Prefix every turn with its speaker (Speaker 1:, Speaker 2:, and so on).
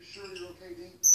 Speaker 1: You sure you're okay, Dean?